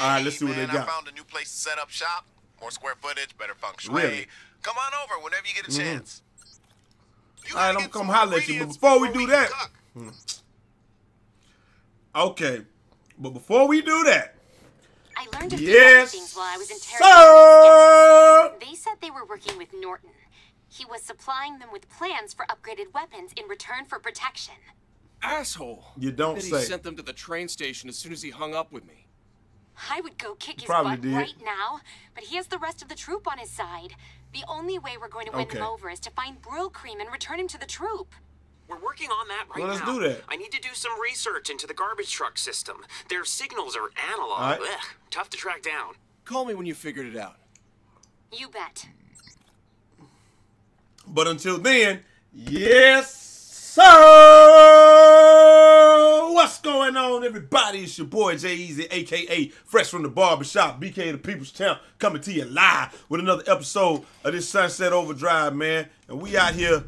All right, let's see what man, they got. I found a new place to set up shop. More square footage, better feng shui. Really? Come on over whenever you get a mm-hmm. chance. You All right, I'm get come some holler at you, but ingredients before we do can that- cook. Hmm. Okay, but before we do that, I learned a few yes, other things while I was interrogating. They said they were working with Norton. He was supplying them with plans for upgraded weapons in return for protection. Asshole. You don't Bet he say. sent them to the train station as soon as he hung up with me. I would go kick his Probably butt did. right now, but he has the rest of the troop on his side. The only way we're going to win Okay. him over is to find Brill Cream and return him to the troop. We're working on that right Well, let's now. do that. I need to do some research into the garbage truck system. Their signals are analog. All right. Ugh, tough to track down. Call me when you figured it out. You bet. But until then, yes, sir. What's going on, everybody? It's your boy Jai Eazy, aka Fresh from the Barbershop, BK the People's Champ, coming to you live with another episode of this Sunset Overdrive, man. And we out here.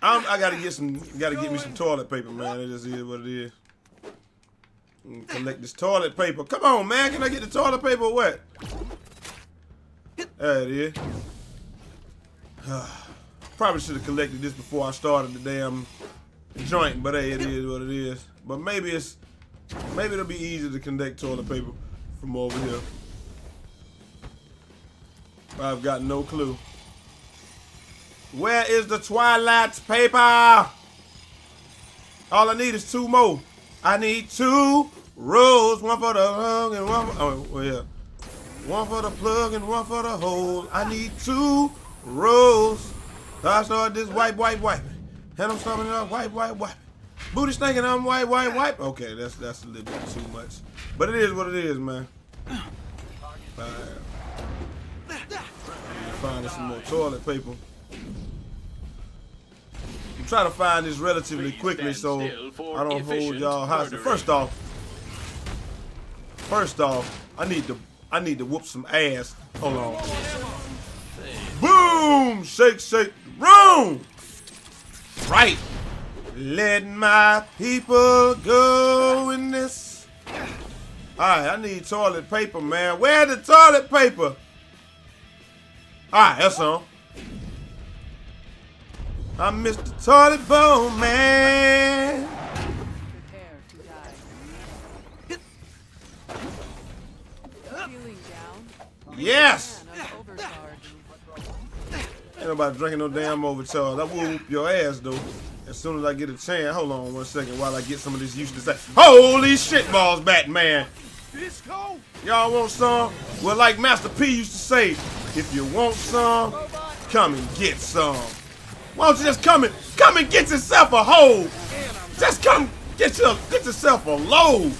I'm, I gotta get some, gotta get me some toilet paper, man. It just is what it is. Collect this toilet paper. Come on, man. Can I get the toilet paper or what? There it is. Probably should have collected this before I started the damn joint, but hey, it is what it is. But maybe it's maybe it'll be easier to collect toilet paper from over here. I've got no clue. Where is the Twilight paper? All I need is two more. I need two rolls, one for the plug and one for, oh, well, yeah. One for the plug and one for the hole. I need two rolls. I start this wipe, wipe, wipe. And I'm stopping up, wipe, wipe, wipe. Booty stinking, I'm wipe, wipe, wipe. Okay, that's that's a little bit too much. But it is what it is, man. Alright. Find some more toilet paper. I'm trying to find this relatively quickly so I don't hold y'all hostage. First off, first off, I need to I need to whoop some ass. Hold on. Boom! Shake, shake, room! Right. Let my people go in this. Alright, I need toilet paper, man. Where the toilet paper? Alright, that's on. I'm Mr. Toilet Bowl Man. Prepare to die. Feeling down? Yes! Ain't nobody drinking no damn overcharge. I will whoop your ass though. As soon as I get a chance. Hold on one second while I get some of this useless ass. Holy shit balls, Batman! Y'all want some? Well, like Master P used to say, if you want some, come and get some. Why don't you just come and come and get yourself a hole? Just come get your get yourself a load.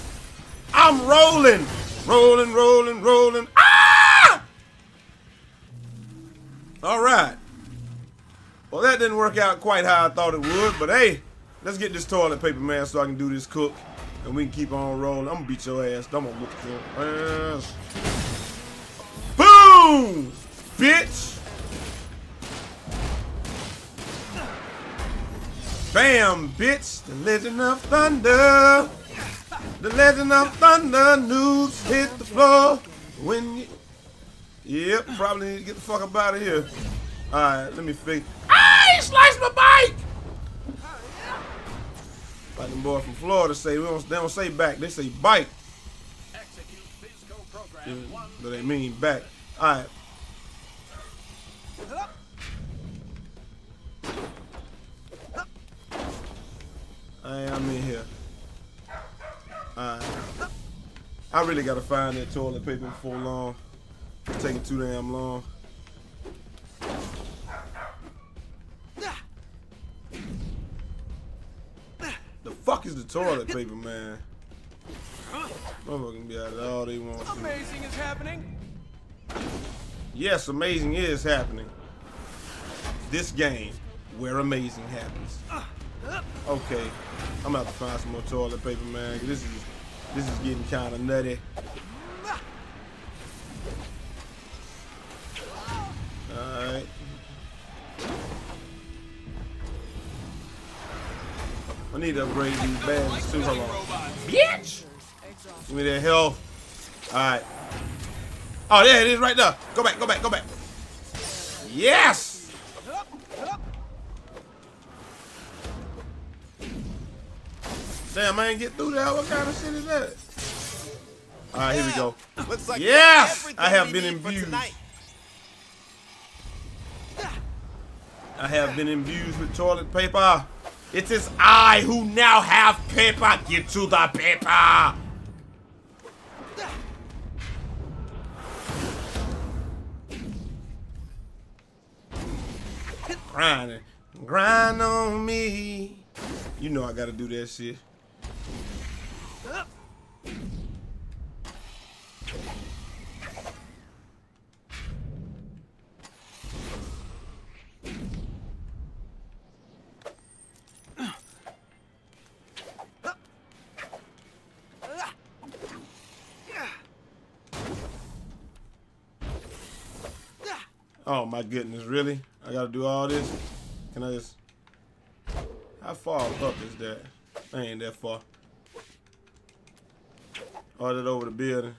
I'm rolling, rolling, rolling, rolling. Ah! All right. Well, that didn't work out quite how I thought it would, but hey, let's get this toilet paper, man, so I can do this cook, and we can keep on rolling. I'm gonna beat your ass. I'm gonna whoop your ass. Boom, bitch. Bam, bitch. The Legend of Thunder. The Legend of Thunder news hit the floor when you. Yep, probably need to get the fuck up out of here. Alright, let me fix. He sliced my bike! Like them boys from Florida say, we don't, they don't say back, they say bike. Yeah, but they mean back. Alright. I am in here. Alright. I really gotta find that toilet paper before long. It's taking too damn long. Fuck is the toilet paper, man? Motherfucker can be out of all they want. Amazing is happening. Yes, amazing is happening. This game, where amazing happens. Okay, I'm gonna have to find some more toilet paper, man. This is this is getting kind of nutty. I need to upgrade these bands too. Hold on. Bitch! Give me that health. All right. Oh, there it is right there. Go back, go back, go back. Yes! Damn, I ain't get through that. What kind of shit is that? All right, here we go. Looks like Yes! I have been need for imbued. I have been infused with toilet paper. It is I who now have paper. Get to the paper. Grinding. Grind on me. You know I gotta do that shit. Oh my goodness, really? I gotta do all this? Can I just... How far up is that? That ain't that far. All that over the building.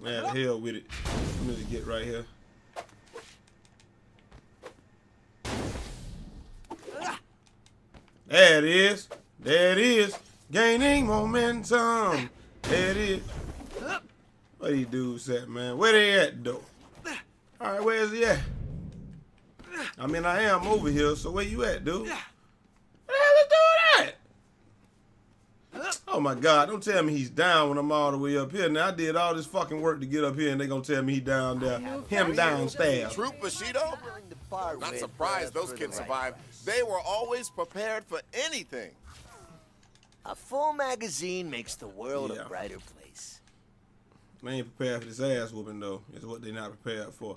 Man, the hell with it. Let me just get right here. There it is. There it is. Gaining momentum. There it is. Where these dudes at, man? Where they at, though? All right, where is he at? I mean, I am over here, so where you at, dude? Where the hell is doing that? Oh my God! Don't tell me he's down when I'm all the way up here. Now I did all this fucking work to get up here, and they gonna tell me he down there. Him downstairs. True, Bushido? Not surprised those kids survived. They were always prepared for anything. A full magazine makes the world Yeah. a brighter place. They ain't prepared for this ass whooping though. Is what they not prepared for.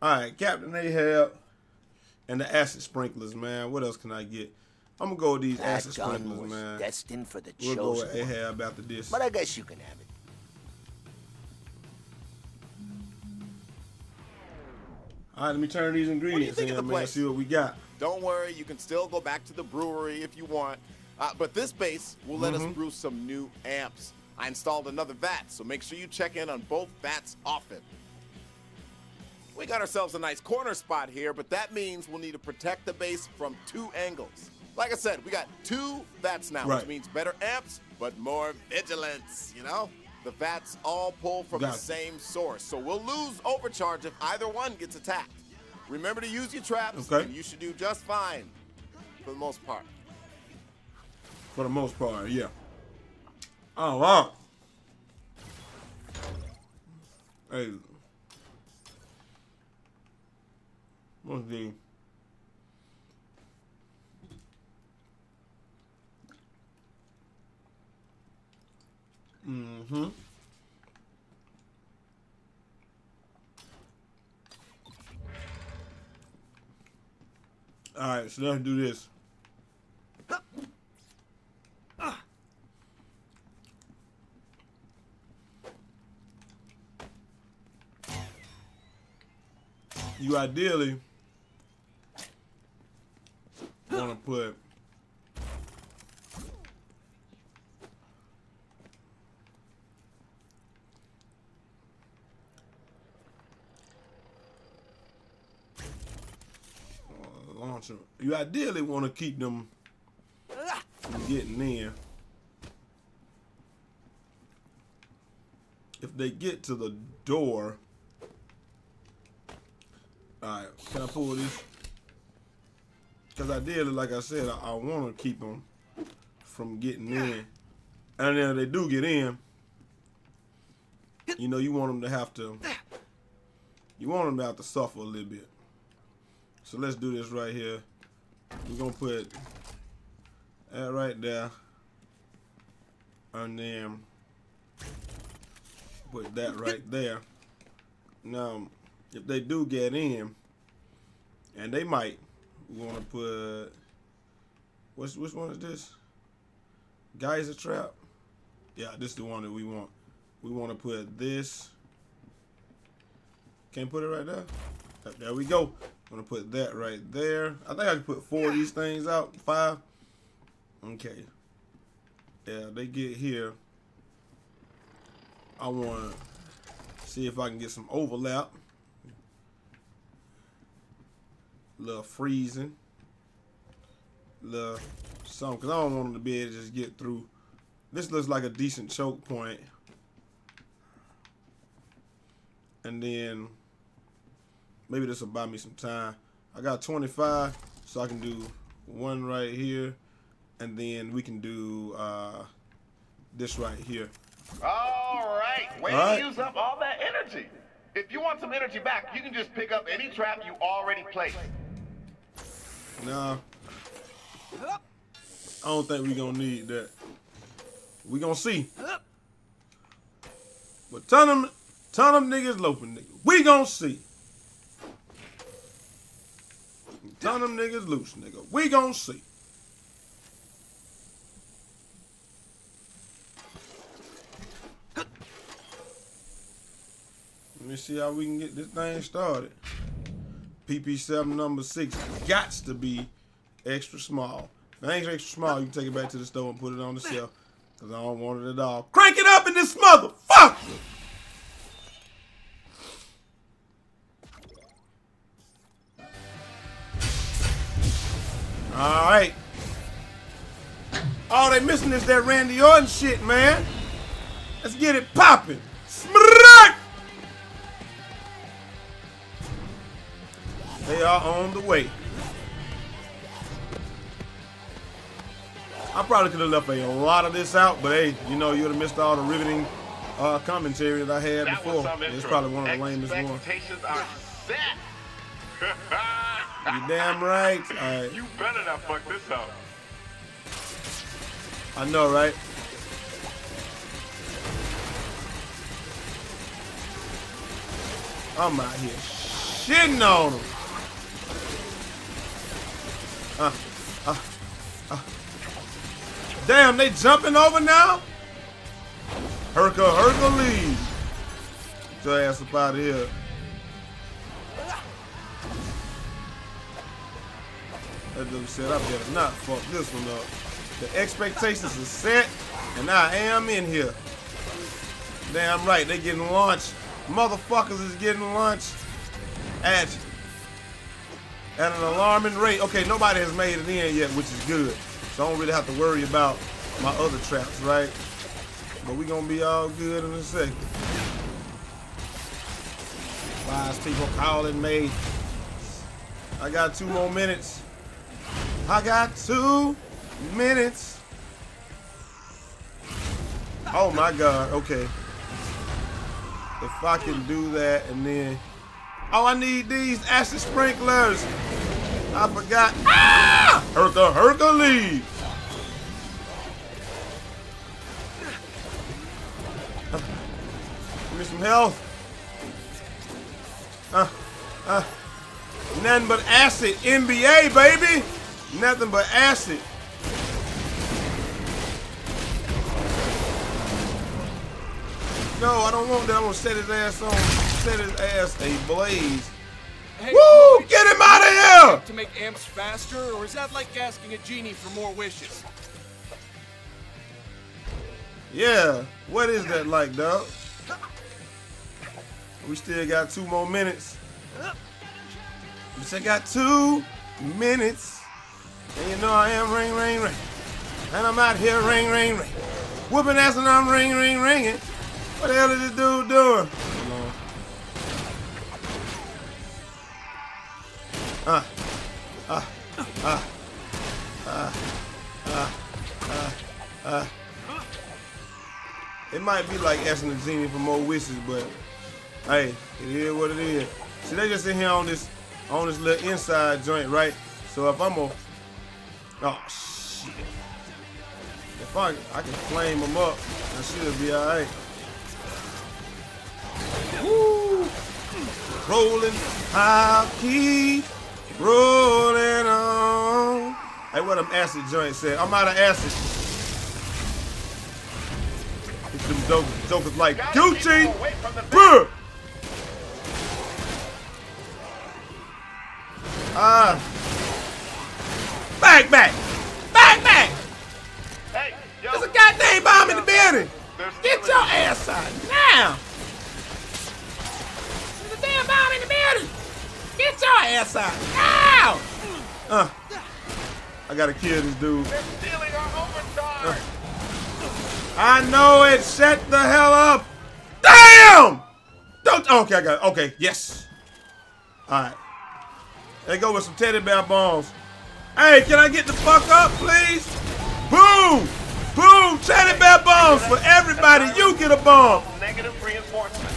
All right, Captain Ahab and the acid sprinklers, man. What else can I get? I'm gonna go with these That acid gun sprinklers, was man. destined for the We'll go with. Ahab after this. But I guess you can have it. All right, let me turn these ingredients in, the man. place? See what we got. Don't worry, you can still go back to the brewery if you want. Uh, but this base will let Mm-hmm. us brew some new amps. I installed another vat, so make sure you check in on both vats often. We got ourselves a nice corner spot here, but that means we'll need to protect the base from two angles. Like I said, we got two vats now, Right. which means better amps, but more vigilance, you know? The vats all pull from Got the it. same source, so we'll lose overcharge if either one gets attacked. Remember to use your traps, Okay. and you should do just fine for the most part. For the most part, yeah. Oh wow. Hey. What's the Mm-hmm. All right, so let's do this. You ideally launcher. You ideally want to keep them from getting in. If they get to the door, Alright, can I pull this? Because ideally, like I said, I, I want to keep them from getting in. And then if they do get in, you know, you want them to have to, you want them to have to suffer a little bit. So let's do this right here. We're going to put that right there. And then put that right there. Now, if they do get in, and they might want to put what's which one is this? Geyser trap. Yeah, this is the one that we want. We want to put this. Can't put it right there. There we go. I'm gonna put that right there. I think I can put four of these things out. Five. Okay. Yeah, they get here. I want See if I can get some overlap. Little freezing. Little something, because I don't want them to be able to just get through. This looks like a decent choke point. And then maybe this will buy me some time. I got 25, so I can do one right here. And then we can do uh, this right here. All right, way All right. to use up all that energy. If you want some energy back, you can just pick up any trap you already placed. Nah. I don't think we gonna need that. We gonna see. But ton them, ton them niggas loping nigga. We gonna see. Ton them niggas loose nigga. We gonna see. Let me see how we can get this thing started. PP7 number six got to be extra small. If it ain't extra small, you can take it back to the store and put it on the shelf. Cause I don't want it at all. Crank it up in this motherfucker! Alright. All oh, they missing is that Randy Orton shit, man. Let's get it popping. Smack! They are on the way. I probably could have left a lot of this out, but hey, you know, you'd have missed all the riveting uh, commentary that I had That before. It's probably one of the lamest ones. Expectations are set. You damn right. Right. You better not fuck this up. I know, right? I'm out here shitting on them. Uh, uh, uh. Damn, they jumping over now? Herca, Hercules. Get your ass up out of here. That dude said, I better not fuck this one up. The expectations are set, and I am in here. Damn right, they getting launched. Motherfuckers is getting launched at, at an alarming rate. Okay, nobody has made it in yet, which is good. So I don't really have to worry about my other traps, right? But we gonna be all good in a second. Wise people calling me. I got two more minutes. I got two minutes. Oh my god, okay. If I can do that and then Oh I need these acid sprinklers. I forgot. Ah! Herca Hercules. Give me some health. Uh, uh, nothing but acid. NBA, baby. Nothing but acid. No, I don't want that. I'm gonna set his ass on, set his ass ablaze. Hey, Woo! Get him out of here! To make amps faster, or is that like asking a genie for more wishes? Yeah, what is that like, dog? We still got two more minutes. We still got two minutes. And you know I am ring, ring, ring. And I'm out here ring, ring, ring. Whooping ass and I'm ring, ring, ringing. What the hell is this dude doing? Ah, ah, ah, ah, ah, ah, ah. It might be like asking the genie for more wishes, but hey, it is what it is. See, they just in here on this, on this little inside joint, right? So if I'm a, oh shit, if I, I can flame them up, I should be all right. Woo! Rolling, I'll keep rolling on. Hey, what them acid joints said? I'm out of acid. It's them jokers, jokers like Gucci. away from the Bruh. Ah. Back, back. Back, back. Hey, yo, There's a goddamn bomb in the building. Get your ass out now. Ass out. Ow! Uh, I gotta kill this dude. They're stealing our overcharge. I know it. Shut the hell up. Damn! Don't. Okay, I got it. Okay, yes. All right. They go with some teddy bear bombs. Hey, can I get the fuck up, please? Boom! Boom! Teddy bear bombs for everybody. You get a bomb. Negative reinforcement.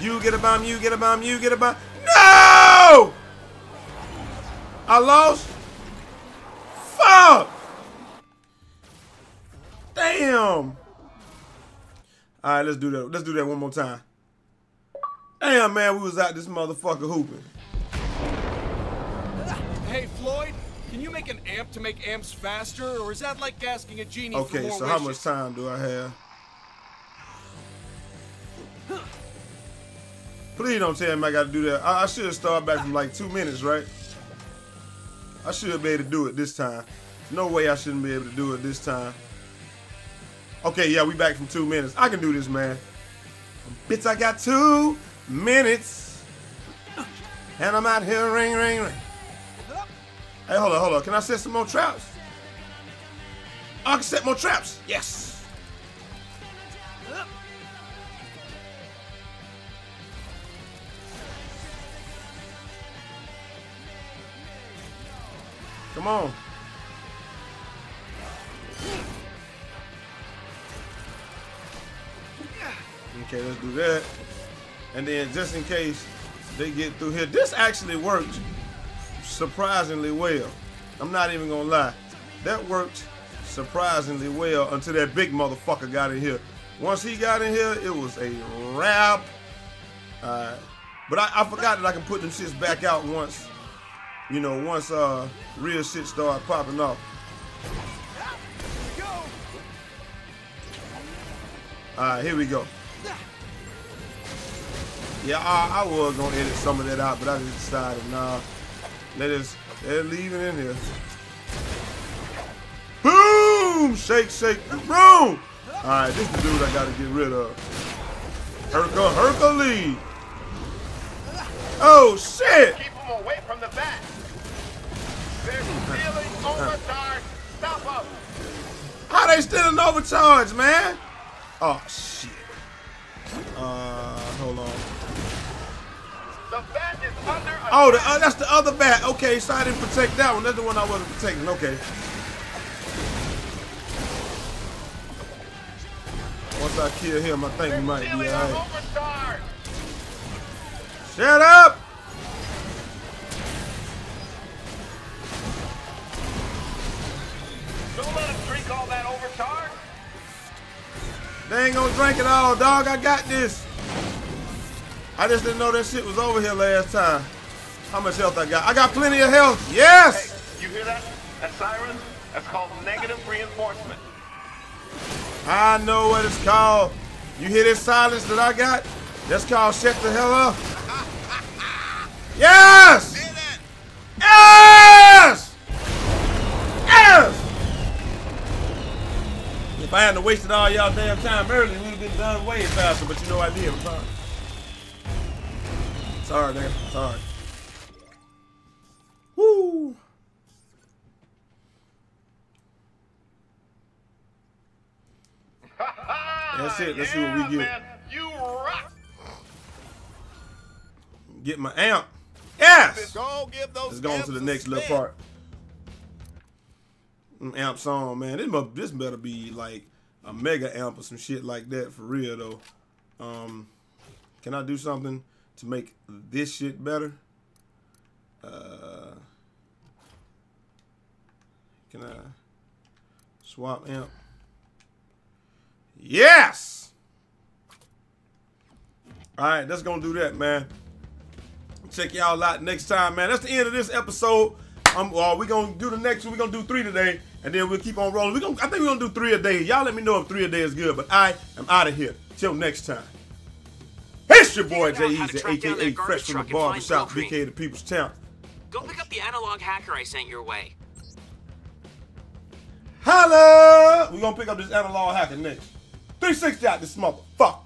You get a bomb. You get a bomb. You get a bomb. No! I lost. Fuck! Damn! All right, let's do that. Let's do that one more time. Damn, man, we was out this motherfucker hooping. Hey, Floyd, can you make an amp to make amps faster, or is that like asking a genie for Okay, more so how much time do I have? Please don't tell me I gotta do that. I, I should have started back from like two minutes, right? I should be able to do it this time. No way I shouldn't be able to do it this time. Okay, yeah, we back from two minutes. I can do this, man. Bitch, I got two minutes. And I'm out here ring, ring, ring. Hey, hold on, hold on. Can I set some more traps? I can set more traps. Yes. Come on. Okay, let's do that. And then just in case they get through here, this actually worked surprisingly well. I'm not even gonna lie. That worked surprisingly well until that big motherfucker got in here. Once he got in here, it was a wrap. Uh, but I, I forgot that I can put them shits back out once, you know, once uh real shit start popping off. Alright, here we go. Yeah, I, I was gonna edit some of that out, but I just decided, nah, let us let leave it in here. Boom! Shake, shake the room! Alright, this the dude I gotta get rid of. Herca Hercules! Oh shit! Overcharge. Stop them. How they still an overcharge, man? Oh shit. Uh hold on. The bat is under attack. Oh, the, uh, that's the other bat. Okay, so I didn't protect that one. That's the one I wasn't protecting. Okay. Once I kill him, I think we might be alright. Shut up! Let them drink all that overcharge. They ain't gonna drink it all, dog. I got this. I just didn't know that shit was over here last time. How much health I got? I got plenty of health. Hey, Yes! you hear that? That siren? That's called negative reinforcement. I know what it's called. You hear this silence that I got? That's called shut the hell up. Yes! I hadn't wasted all y'all damn time earlier, we would have been done way faster, but you know I did. I'm sorry. Sorry, man. Sorry. Woo! That's it. Let's see what we get. Man, you rock. Get my amp. Yes! Go give those Let's go on to the next little part. Amp song, man. This this better be like a mega amp or some shit like that for real though. Um, can I do something to make this shit better? Uh, can I swap amp? Yes. All right, let's gonna do that, man. Check y'all out next time, man. That's the end of this episode. Um, well, we're gonna do the next one. We're gonna do three today, and then we'll keep on rolling. We gonna, I think we're gonna do three a day. Y'all let me know if three a day is good. But I am out of here. Till next time. It's your boy Jai Eazy, aka Fresh from the truck and Barber find Shop, Will BK the People's Town. Go pick up the analog hacker I sent your way. Holla! We're gonna pick up this analog hacker next. 360 out this motherfucker.